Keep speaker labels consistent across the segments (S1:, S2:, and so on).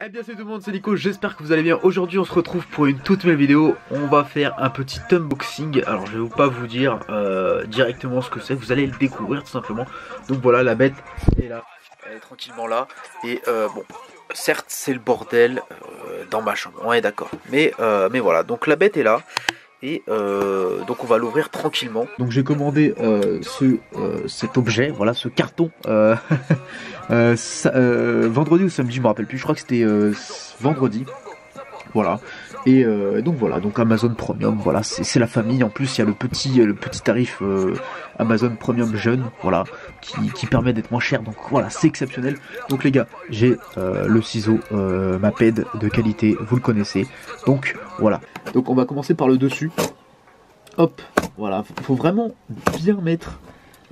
S1: Eh bien salut tout le monde, c'est Nico, j'espère que vous allez bien. Aujourd'hui on se retrouve pour une toute nouvelle vidéo. On va faire un petit unboxing. Alors je vais pas vous dire euh, directement ce que c'est, vous allez le découvrir tout simplement. Donc voilà, la bête est là, elle est tranquillement là. Et euh, bon, certes c'est le bordel euh, dans ma chambre, on est d'accord. Mais, mais voilà, donc la bête est là. Et donc on va l'ouvrir tranquillement. Donc j'ai commandé ce, cet objet, voilà ce carton Euh, euh, vendredi ou samedi, je me rappelle plus. Je crois que c'était euh, vendredi. Voilà. Et donc voilà, donc Amazon Premium, voilà, c'est la famille. En plus, il y a le petit, tarif Amazon Premium jeune, voilà, qui, permet d'être moins cher. Donc voilà, c'est exceptionnel. Donc les gars, j'ai le ciseau Maped de qualité, vous le connaissez. Donc voilà. Donc on va commencer par le dessus. Hop, voilà, faut vraiment bien mettre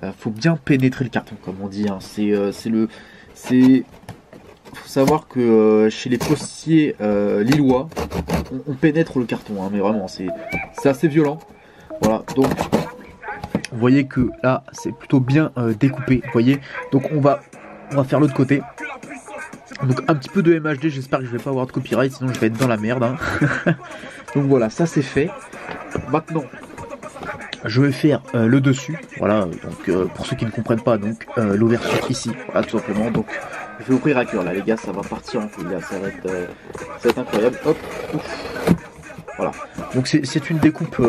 S1: euh, faut bien pénétrer le carton, comme on dit. Hein. C'est euh, le. C'est. Faut savoir que euh, chez les postiers lillois, on, pénètre le carton, hein, mais vraiment, c'est assez violent. Voilà, donc vous voyez que là c'est plutôt bien découpé, vous voyez. Donc on va on va faire l'autre côté. Donc un petit peu de MHD, j'espère que je vais pas avoir de copyright, sinon je vais être dans la merde. Hein. Donc voilà, ça c'est fait. Maintenant, je vais faire euh, le dessus, voilà, donc euh, pour ceux qui ne comprennent pas, donc euh, l'ouverture ici, voilà tout simplement, donc je vais ouvrir à cœur là les gars, ça va partir en couille là, ça va être, incroyable, hop, voilà, donc c'est une découpe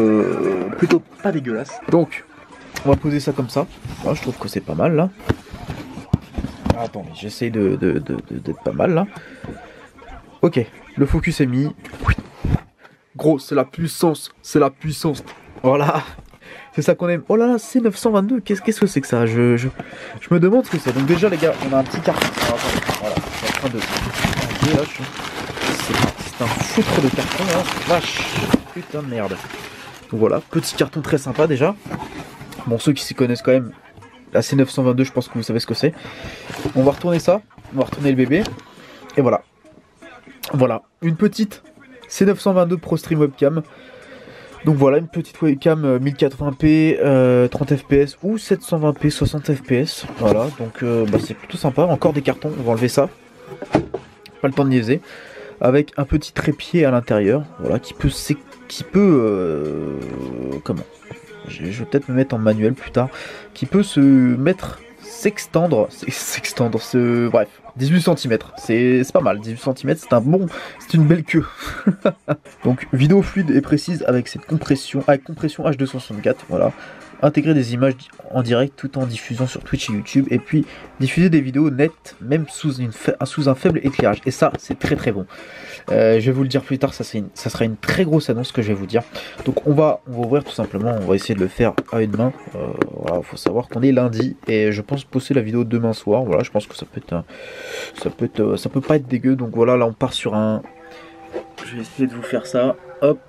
S1: plutôt pas dégueulasse, donc on va poser ça comme ça, je trouve que c'est pas mal là, ah, attendez, j'essaye de, d'être pas mal là, ok, le focus est mis, gros c'est la puissance, c'est la puissance, voilà, c'est ça qu'on aime. Oh là là, c'est 922. Qu'est-ce que c'est que ça? Je, je, me demande ce que c'est. Donc déjà les gars, on a un petit carton. voilà, je. C'est un foutre de carton là. Vache. Putain de merde. Donc voilà, petit carton très sympa déjà. Bon, ceux qui s'y connaissent quand même, la C922, je pense que vous savez ce que c'est. On va retourner ça. On va retourner le bébé. Et voilà. Voilà, une petite C922 Pro Stream Webcam. Donc voilà, une petite webcam 1080p, 30 fps ou 720p, 60 fps. Voilà, donc euh, bah, c'est plutôt sympa. Encore des cartons, on va enlever ça. Pas le temps de niaiser. Avec un petit trépied à l'intérieur, voilà, qui peut, qui peut, euh, comment? Je, vais peut-être me mettre en manuel plus tard, qui peut se mettre, s'extendre, s'extendre, ce, bref, 18 cm, c'est pas mal, 18 cm c'est un bon, c'est une belle queue. Donc vidéo fluide et précise avec cette compression, avec compression H264, voilà. Intégrer des images en direct tout en diffusant sur Twitch et YouTube. Et puis diffuser des vidéos nettes même sous, un faible éclairage. Et ça c'est très très bon. Euh, je vais vous le dire plus tard ça, sera une très grosse annonce que je vais vous dire. Donc on va, on va ouvrir tout simplement. On va essayer de le faire à une main. Euh, voilà, faut savoir qu'on est lundi. Et je pense poster la vidéo demain soir. Voilà je pense que ça peut être ça peut être, ça peut pas être dégueu donc voilà là on part sur un je vais essayer de vous faire ça hop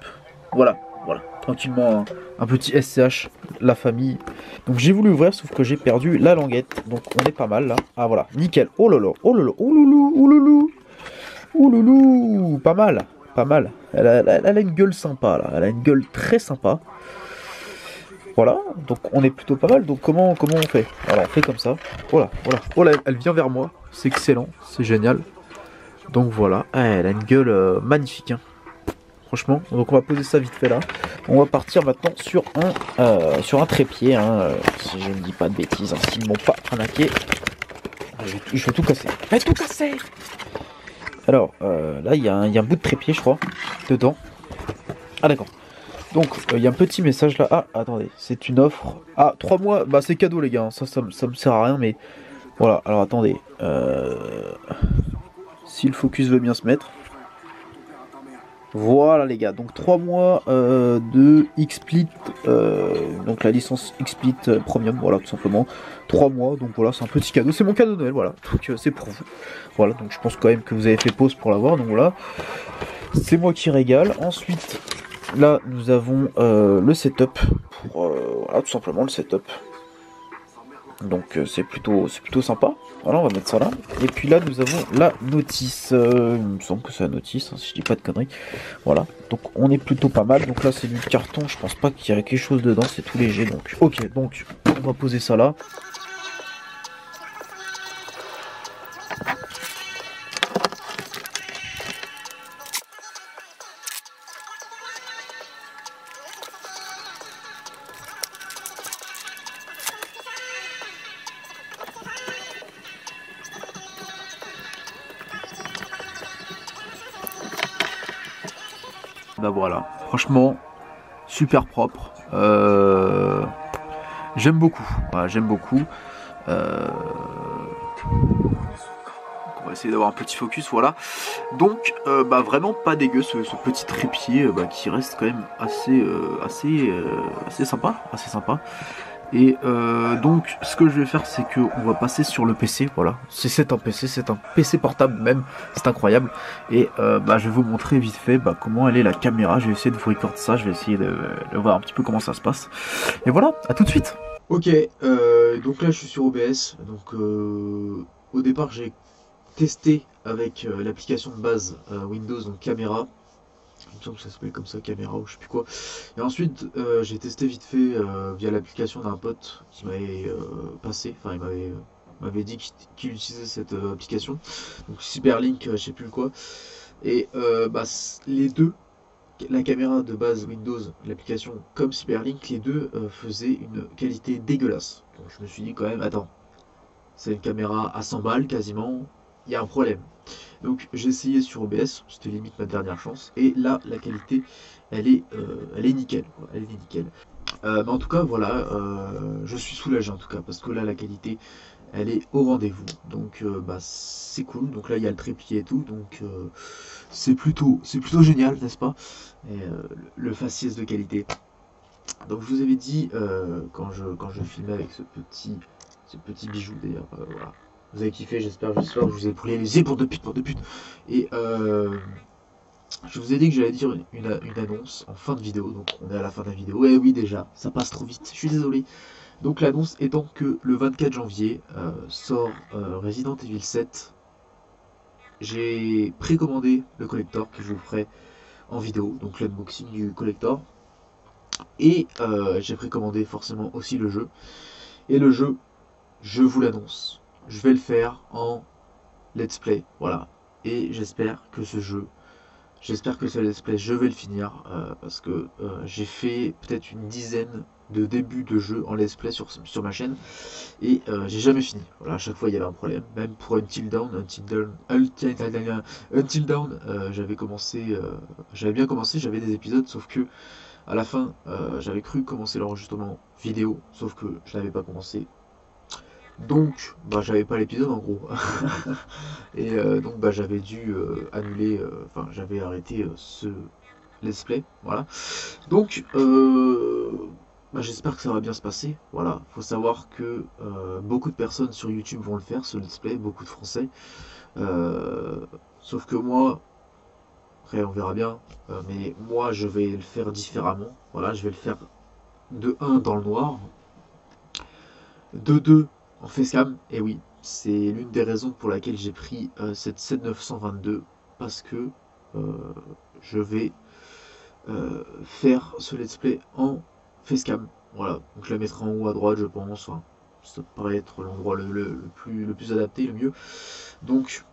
S1: voilà voilà tranquillement un petit SCH, la famille. Donc j'ai voulu ouvrir, sauf que j'ai perdu la languette. Donc on est pas mal là. Ah voilà, nickel. Oh lolo, oh lolo, oh loulou, oh. Oh pas mal, pas mal. Elle a, une gueule sympa là, elle a une gueule très sympa. Voilà, donc on est plutôt pas mal. Donc comment, comment on fait? Alors on fait comme ça. Voilà, voilà. Oh là, elle vient vers moi. C'est excellent, c'est génial. Donc voilà, ah, elle a une gueule euh, magnifique. Hein. Franchement, donc on va poser ça vite fait là. On va partir maintenant sur un, euh, sur un trépied, hein, euh, si je ne dis pas de bêtises, hein, s'ils m'ont pas arnaqué. Ah, je vais, tout casser. Je vais tout casser Alors, euh, là, il y, a un bout de trépied, je crois, dedans. Ah, d'accord. Donc, il y a un petit message là. Ah, attendez, c'est une offre. Ah, 3 mois, bah c'est cadeau, les gars. Hein. Ça, ça, ça, me sert à rien, mais voilà. Alors, attendez. Si le focus veut bien se mettre. Voilà les gars, donc 3 mois euh, de XSplit, euh, donc la licence XSplit euh, Premium, voilà tout simplement. 3 mois, donc voilà, c'est un petit cadeau, c'est mon cadeau de Noël, voilà, donc c'est pour vous. Voilà, donc je pense quand même que vous avez fait pause pour l'avoir, donc voilà. C'est moi qui régale. Ensuite, là nous avons le setup, pour, voilà tout simplement le setup. Donc euh, c'est plutôt, plutôt sympa. Voilà, on va mettre ça là. Et puis là, nous avons la notice. Euh, il me semble que c'est la notice, hein, si je dis pas de conneries. Voilà, donc on est plutôt pas mal. Donc là, c'est du carton. Je pense pas qu'il y ait quelque chose dedans. C'est tout léger. Donc, ok, donc on va poser ça là. Bah voilà, franchement, super propre. Euh, j'aime beaucoup, j'aime beaucoup. Euh, on va essayer d'avoir un petit focus, voilà. Donc, euh, bah vraiment pas dégueu ce, petit trépied bah, qui reste quand même assez, assez, assez sympa, assez sympa. Et euh, donc ce que je vais faire c'est que on va passer sur le PC, voilà. C'est un PC, c'est un PC portable même, c'est incroyable. Et euh, bah, je vais vous montrer vite fait bah, comment elle est la caméra. Je vais essayer de vous recorder ça, je vais essayer de, voir un petit peu comment ça se passe. Et voilà, à tout de suite. Ok, euh, donc là je suis sur OBS. Donc au départ j'ai testé avec l'application de base Windows, donc caméra me semble que ça comme ça, caméra ou je sais plus quoi. Et ensuite, euh, j'ai testé vite fait euh, via l'application d'un pote qui m'avait euh, passé, enfin il m'avait m'avait dit qu'il utilisait cette application. Donc Cyberlink, je sais plus quoi. Et bah, les deux, la caméra de base Windows, l'application comme Cyberlink, les deux faisaient une qualité dégueulasse. Donc je me suis dit quand même, attends, c'est une caméra à 100 balles quasiment, il y a un problème. Donc j'ai essayé sur OBS, c'était limite ma dernière chance, et là la qualité elle est, euh, elle est nickel. Euh, mais en tout cas voilà, euh, je suis soulagé en tout cas parce que là la qualité elle est au rendez-vous, donc bah c'est cool. Donc là il y a le trépied et tout, donc c'est plutôt plutôt génial, n'est-ce pas? Le faciès de qualité. Donc je vous avais dit quand je quand filmais avec ce petit ce petit bijou d'ailleurs, voilà vous avez kiffé, j'espère, que je vous ai brûlé les pour de pute, pour de pute. Et euh, je vous ai dit que j'allais dire une, annonce en fin de vidéo, donc on est à la fin de la vidéo. Ouais, oui, déjà, ça passe trop vite, je suis désolé. Donc l'annonce étant que le 24 janvier euh, sort euh, Resident Evil 7. J'ai précommandé le collector que je vous ferai en vidéo, donc l'unboxing du collector. Et j'ai précommandé forcément aussi le jeu. Et le jeu, je vous l'annonce, je vais le faire en let's play. Voilà. Et j'espère que ce jeu, j'espère que ce let's play, je vais le finir. Euh, parce que euh, j'ai fait peut-être une dizaine de débuts de jeu en let's play sur, sur ma chaîne. Et euh, j'ai jamais fini. Voilà, à chaque fois il y avait un problème. Même pour Until Down, Until Down, Until Down, j'avais commencé, j'avais bien commencé, j'avais des épisodes, sauf que à la fin, j'avais cru commencer l'enregistrement vidéo, sauf que je n'avais pas commencé donc, bah, j'avais pas l'épisode en gros. et euh, donc, bah, j'avais dû euh, annuler, euh, enfin, j'avais arrêté ce let's play. Voilà. Donc, bah, j'espère que ça va bien se passer. Voilà. Faut savoir que beaucoup de personnes sur YouTube vont le faire, ce let's play, beaucoup de Français. sauf que moi, après, on verra bien. mais moi, je vais le faire différemment. Voilà, je vais le faire de 1 dans le noir. De 2 en facecam, et oui, c'est l'une des raisons pour laquelle j'ai pris euh, cette 7922 parce que euh, je vais euh, faire ce let's play en facecam. Voilà, donc je la mettrai en haut à droite, je pense. ça paraît être l'endroit le, plus, adapté, le mieux. Donc,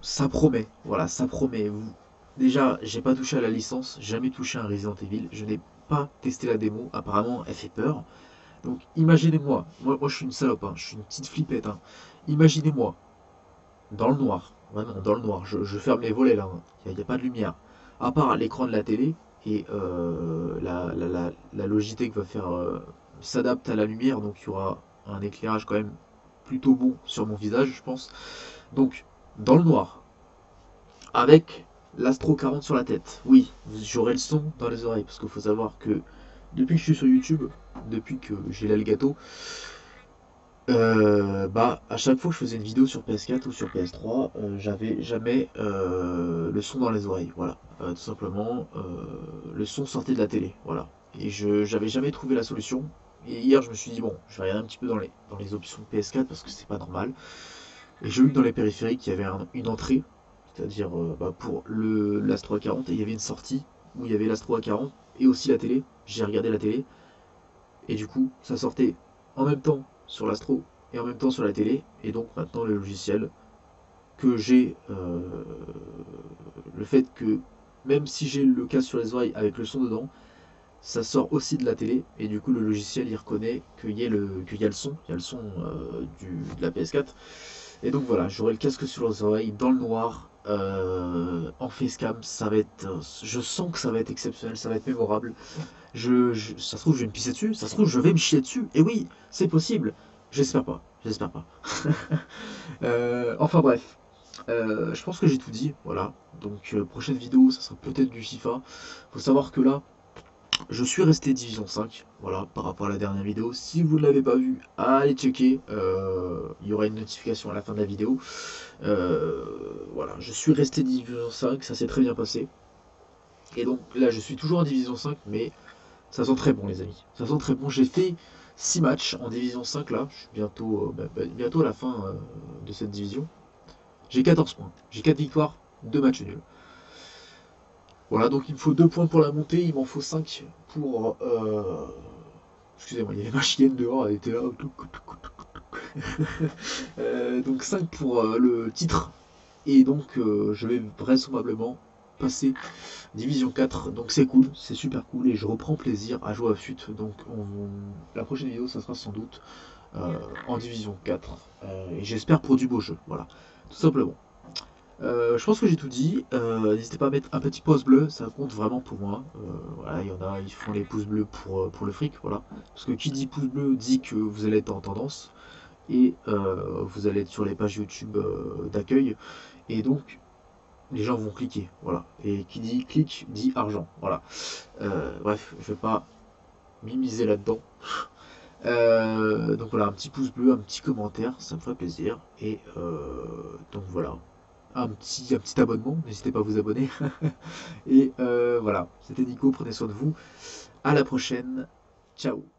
S1: ça promet. Voilà, ça promet. Déjà, j'ai pas touché à la licence, jamais touché à un Resident Evil. Je n'ai pas testé la démo. Apparemment, elle fait peur. Donc imaginez-moi, moi, je suis une salope, hein, je suis une petite flippette. Hein. Imaginez-moi, dans le noir, vraiment dans le noir, je, ferme les volets là, il n'y a, pas de lumière. À part l'écran de la télé et euh, la, la, va faire euh, s'adapte à la lumière, donc il y aura un éclairage quand même plutôt bon sur mon visage, je pense. Donc dans le noir, avec l'Astro 40 sur la tête, oui, j'aurai le son dans les oreilles, parce qu'il faut savoir que depuis que je suis sur YouTube, depuis que j'ai là le gâteau, euh, bah à chaque fois que je faisais une vidéo sur PS4 ou sur PS3, euh, j'avais jamais euh, le son dans les oreilles. Voilà, tout simplement, le son sortait de la télé. Voilà, et je j'avais jamais trouvé la solution. Et hier, je me suis dit bon, je vais regarder un petit peu dans les dans les options PS4 parce que c'est pas normal. Et j'ai vu que dans les périphériques, il y avait une entrée, c'est-à-dire bah, pour l'Astro A40 et il y avait une sortie où il y avait l'Astro A40 aussi la télé. J'ai regardé la télé et du coup, ça sortait en même temps sur l'Astro et en même temps sur la télé. Et donc maintenant, le logiciel que j'ai, euh, le fait que même si j'ai le casque sur les oreilles avec le son dedans, ça sort aussi de la télé et du coup le logiciel il reconnaît qu'il y, a le, y a le son, il y a le son euh, de la PS4. Et donc voilà, j'aurai le casque sur les oreilles dans le noir euh, en facecam, ça va être, je sens que ça va être exceptionnel, ça va être mémorable. Je, ça se trouve, je vais me pisser dessus, ça se trouve, je vais me chier dessus. Et oui, c'est possible. J'espère pas, j'espère pas. Euh, enfin bref, euh, je pense que j'ai tout dit, voilà. Donc prochaine vidéo, ça sera peut-être du FIFA. Faut savoir que là, je suis resté Division 5, voilà, par rapport à la dernière vidéo. Si vous ne l'avez pas vu, allez checker. Euh, il y aura une notification à la fin de la vidéo. Euh, voilà, je suis resté Division 5, ça s'est très bien passé. Et donc là, je suis toujours en Division 5, mais ça sent très bon, les amis. Ça sent très bon. J'ai fait 6 matchs en Division 5, là. Je suis bientôt, euh, bah, bah, bientôt à la fin de cette division. J'ai 14 points. J'ai 4 victoires, 2 matchs nuls. Voilà, donc il me faut 2 points pour la montée, il m'en faut 5 pour... Euh... Excusez-moi, il y avait ma chienne dehors, elle était là. donc 5 pour euh, le titre. Et donc euh, je vais vraisemblablement passer Division 4. Donc c'est cool, c'est super cool et je reprends plaisir à jouer à FUT. Donc la prochaine vidéo, ça sera sans doute en Division 4. et j'espère pour du beau jeu, voilà, tout simplement. Euh, je pense que j'ai tout dit. Euh, n'hésitez pas à mettre un petit pouce bleu, ça compte vraiment pour moi. Euh, voilà, il y en a, ils font les pouces bleus pour, pour le fric, voilà. Parce que qui dit pouce bleu dit que vous allez être en tendance et vous allez être sur les pages YouTube d'accueil et donc les gens vont cliquer, voilà. Et qui dit clic dit argent, voilà. bref, je vais pas m'immiser là-dedans. donc voilà, un petit pouce bleu, un petit commentaire, ça me ferait plaisir. Et donc voilà un petit, un petit abonnement. N'hésitez pas à vous abonner. Et euh, voilà, c'était Nico, prenez soin de vous. À la prochaine. Ciao